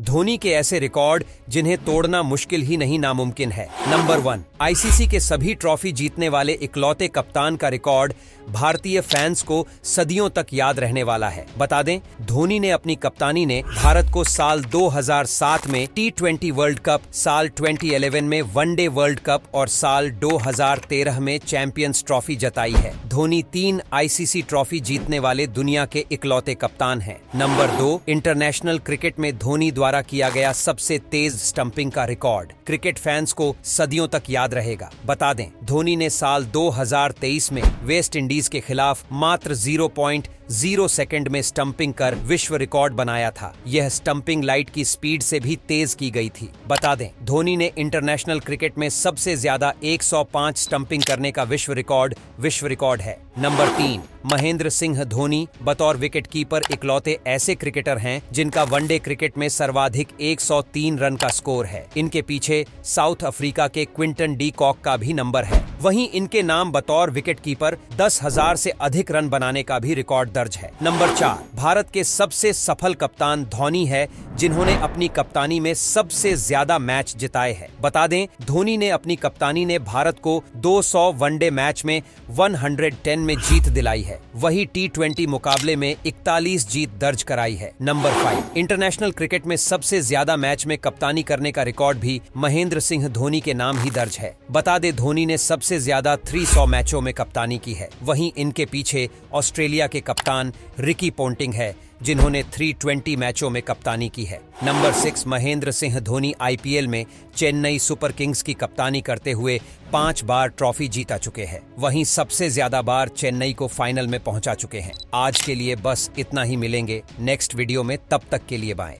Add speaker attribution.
Speaker 1: धोनी के ऐसे रिकॉर्ड जिन्हें तोड़ना मुश्किल ही नहीं नामुमकिन है। नंबर वन आईसीसी के सभी ट्रॉफी जीतने वाले इकलौते कप्तान का रिकॉर्ड भारतीय फैंस को सदियों तक याद रहने वाला है। बता दें, धोनी ने अपनी कप्तानी ने भारत को साल 2007 में टी ट्वेंटी वर्ल्ड कप साल 2011 में वनडे वर्ल्ड कप और साल 2013 में चैंपियंस ट्रॉफी जताई है। धोनी तीन आईसीसी ट्रॉफी जीतने वाले दुनिया के इकलौते कप्तान हैं। नंबर दो इंटरनेशनल क्रिकेट में धोनी द्वारा किया गया सबसे तेज स्टंपिंग का रिकॉर्ड। क्रिकेट फैंस को सदियों तक याद रहेगा। बता दें, धोनी ने साल 2023 में वेस्ट इंडीज के खिलाफ मात्र 0.0 सेकंड में स्टंपिंग कर विश्व रिकॉर्ड बनाया था। यह स्टंपिंग लाइट की स्पीड से भी तेज की गई थी। बता दें, धोनी ने इंटरनेशनल क्रिकेट में सबसे ज़्यादा 105 स्टंपिंग करने का विश्व रिकॉर्ड विश्व रिकॉर्ड है। नंबर तीन, महेंद्र सिंह धोनी, बतौर विकेट कीपर इकलौते ऐसे क्रिकेटर हैं जिनका वनडे क्रिकेट में सर्वाधिक 103 रन का स्कोर है। इनके पीछे साउथ अफ्रीका के क्विंटन डी कॉक का भी नंबर है। वहीं इनके नाम बतौर विकेट कीपर दस हज़ार से अधिक रन बनाने का भी रिकॉर्ड दर्ज है। नंबर चार, भारत के सबसे सफल कप्तान धोनी है, जिन्होंने अपनी कप्तानी में सबसे ज़्यादा मैच जिताए हैं। बता दें, धोनी ने अपनी कप्तानी ने भारत को 200 वनडे मैच में 110 में जीत दिलाई है। वही टी मुकाबले में 41 जीत दर्ज कराई है। नंबर फाइव, इंटरनेशनल क्रिकेट में सबसे ज़्यादा मैच में कप्तानी करने का रिकॉर्ड भी महेंद्र सिंह धोनी के नाम ही दर्ज है। बता दे, धोनी ने सबसे ज़्यादा 300 मैचों में कप्तानी की है। वहीं इनके पीछे ऑस्ट्रेलिया के कप्तान रिकी पोंटिंग है, जिन्होंने 320 मैचों में कप्तानी की है। Number six Mahendra Singh Dhoni IPL में चेन्नई सुपर किंग्स की कप्तानी करते हुए पाँच बार ट्रॉफी जीता चुके हैं। वहीं सबसे ज़्यादा बार चेन्नई को फाइनल में पहुँचा चुके हैं। आज के लिए बस इतना ही मिलेंगे। नेक्स्ट वीडियो में तब तक के लिए बाय